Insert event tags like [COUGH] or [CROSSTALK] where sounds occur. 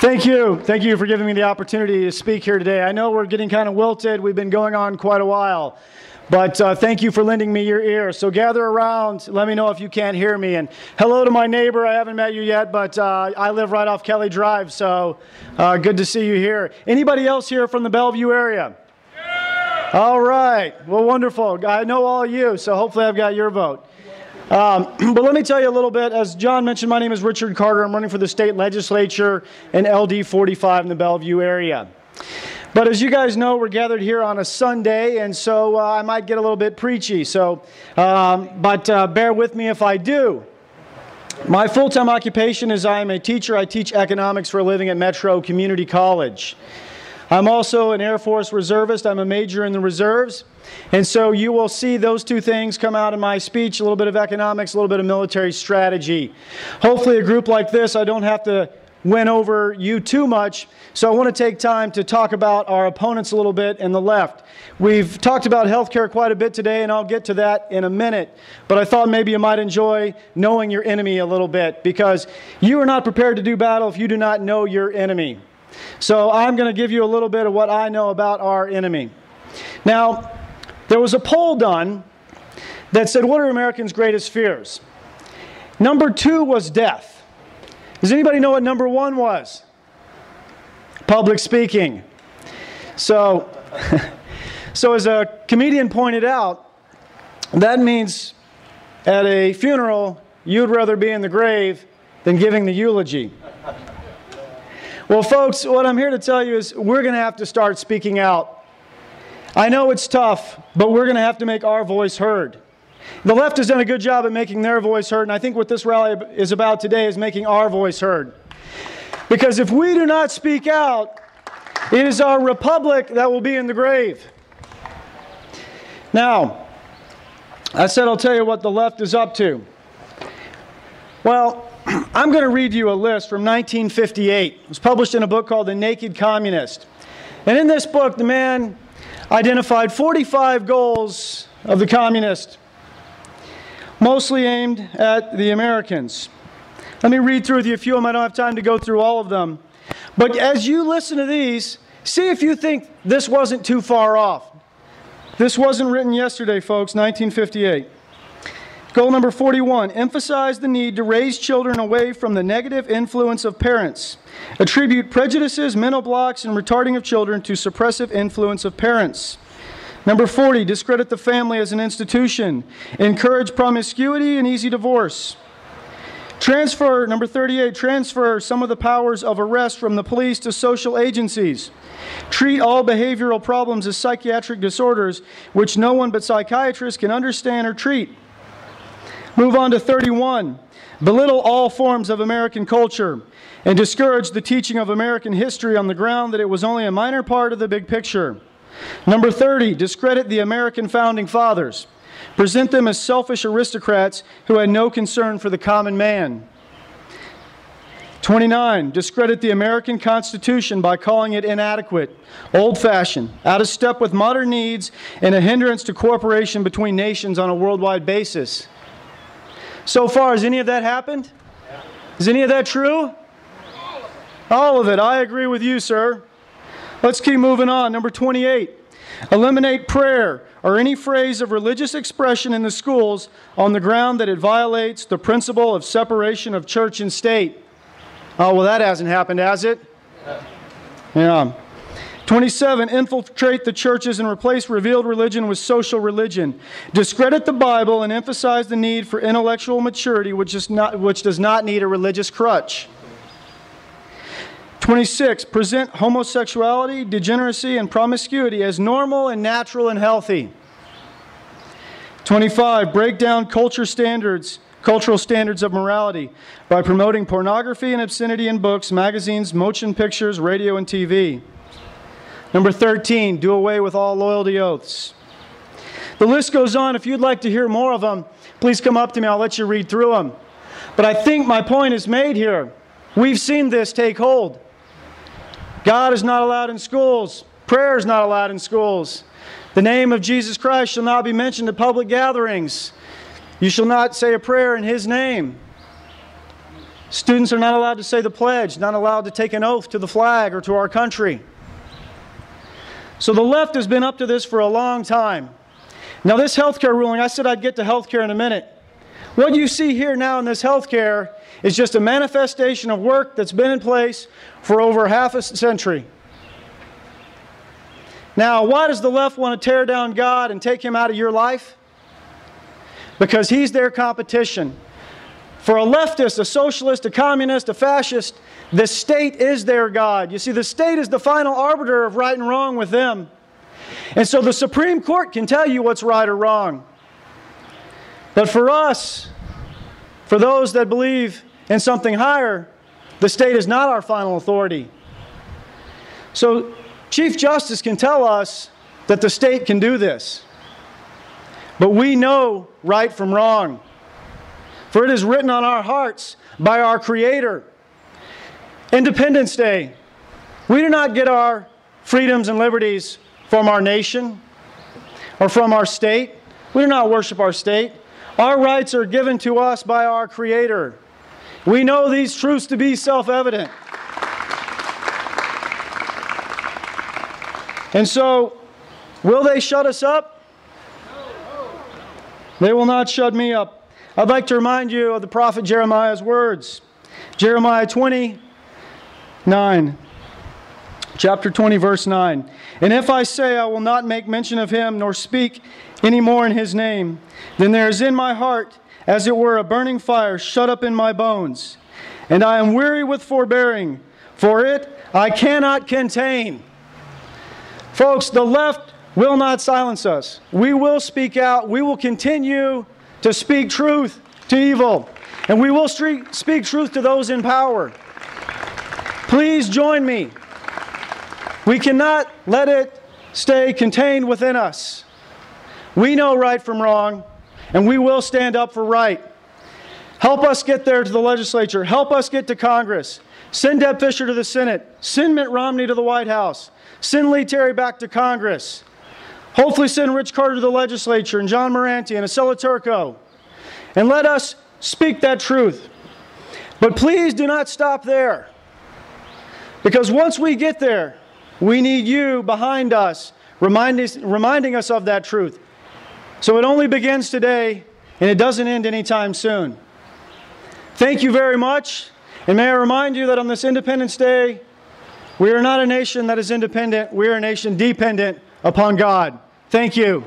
Thank you. Thank you for giving me the opportunity to speak here today. I know we're getting kind of wilted. We've been going on quite a while. But uh, thank you for lending me your ear. So gather around. Let me know if you can't hear me. And hello to my neighbor. I haven't met you yet, but uh, I live right off Kelly Drive. So uh, good to see you here. Anybody else here from the Bellevue area? Yeah. All right. Well, wonderful. I know all you, so hopefully I've got your vote. Um, but let me tell you a little bit. As John mentioned, my name is Richard Carter. I'm running for the state legislature in LD 45 in the Bellevue area. But as you guys know, we're gathered here on a Sunday, and so uh, I might get a little bit preachy. So, um, but uh, bear with me if I do. My full time occupation is I am a teacher. I teach economics for a living at Metro Community College. I'm also an Air Force reservist. I'm a major in the reserves. And so you will see those two things come out in my speech a little bit of economics, a little bit of military strategy. Hopefully, a group like this, I don't have to win over you too much. So I want to take time to talk about our opponents a little bit in the left. We've talked about healthcare quite a bit today, and I'll get to that in a minute. But I thought maybe you might enjoy knowing your enemy a little bit because you are not prepared to do battle if you do not know your enemy. So I'm going to give you a little bit of what I know about our enemy. Now, there was a poll done that said, What are Americans' greatest fears? Number two was death. Does anybody know what number one was? Public speaking. So, [LAUGHS] so as a comedian pointed out, that means at a funeral, you'd rather be in the grave than giving the eulogy. Well, folks, what I'm here to tell you is we're going to have to start speaking out I know it's tough, but we're going to have to make our voice heard. The left has done a good job at making their voice heard, and I think what this rally is about today is making our voice heard. Because if we do not speak out, it is our republic that will be in the grave. Now, I said I'll tell you what the left is up to. Well, [CLEARS THROAT] I'm going to read you a list from 1958. It was published in a book called The Naked Communist. And in this book, the man identified 45 goals of the communists, mostly aimed at the Americans. Let me read through with you a few of them. I don't have time to go through all of them. But as you listen to these, see if you think this wasn't too far off. This wasn't written yesterday, folks, 1958. Goal number 41 emphasize the need to raise children away from the negative influence of parents. Attribute prejudices, mental blocks, and retarding of children to suppressive influence of parents. Number 40 discredit the family as an institution. Encourage promiscuity and easy divorce. Transfer, number 38, transfer some of the powers of arrest from the police to social agencies. Treat all behavioral problems as psychiatric disorders, which no one but psychiatrists can understand or treat. Move on to 31. Belittle all forms of American culture and discourage the teaching of American history on the ground that it was only a minor part of the big picture. Number 30. Discredit the American founding fathers. Present them as selfish aristocrats who had no concern for the common man. 29. Discredit the American Constitution by calling it inadequate, old fashioned, out of step with modern needs, and a hindrance to cooperation between nations on a worldwide basis. So far, has any of that happened? Is any of that true? All of it. I agree with you, sir. Let's keep moving on. Number 28. Eliminate prayer or any phrase of religious expression in the schools on the ground that it violates the principle of separation of church and state. Oh, well, that hasn't happened, has it? Yeah. 27, infiltrate the churches and replace revealed religion with social religion. Discredit the Bible and emphasize the need for intellectual maturity, which, is not, which does not need a religious crutch. 26, present homosexuality, degeneracy, and promiscuity as normal and natural and healthy. 25, break down culture standards, cultural standards of morality by promoting pornography and obscenity in books, magazines, motion pictures, radio, and TV. Number 13, do away with all loyalty oaths. The list goes on. If you'd like to hear more of them, please come up to me. I'll let you read through them. But I think my point is made here. We've seen this take hold. God is not allowed in schools, prayer is not allowed in schools. The name of Jesus Christ shall not be mentioned at public gatherings. You shall not say a prayer in His name. Students are not allowed to say the pledge, not allowed to take an oath to the flag or to our country. So the left has been up to this for a long time. Now, this healthcare ruling, I said I'd get to healthcare in a minute. What you see here now in this healthcare is just a manifestation of work that's been in place for over half a century. Now, why does the left want to tear down God and take him out of your life? Because he's their competition. For a leftist, a socialist, a communist, a fascist, the state is their God. You see, the state is the final arbiter of right and wrong with them. And so the Supreme Court can tell you what's right or wrong. But for us, for those that believe in something higher, the state is not our final authority. So Chief Justice can tell us that the state can do this. But we know right from wrong. For it is written on our hearts by our Creator. Independence Day. We do not get our freedoms and liberties from our nation or from our state. We do not worship our state. Our rights are given to us by our Creator. We know these truths to be self evident. And so, will they shut us up? They will not shut me up. I'd like to remind you of the prophet Jeremiah's words. Jeremiah 20, 9. Chapter 20, verse 9. And if I say I will not make mention of him, nor speak any more in his name, then there is in my heart, as it were, a burning fire shut up in my bones. And I am weary with forbearing, for it I cannot contain. Folks, the left will not silence us. We will speak out. We will continue to speak truth to evil. And we will speak truth to those in power. Please join me. We cannot let it stay contained within us. We know right from wrong, and we will stand up for right. Help us get there to the legislature. Help us get to Congress. Send Deb Fischer to the Senate. Send Mitt Romney to the White House. Send Lee Terry back to Congress. Hopefully, send Rich Carter to the legislature and John Murante and Asela Turco. And let us speak that truth. But please do not stop there. Because once we get there, we need you behind us, reminding, reminding us of that truth. So it only begins today, and it doesn't end anytime soon. Thank you very much. And may I remind you that on this Independence Day, we are not a nation that is independent, we are a nation dependent upon God. Thank you.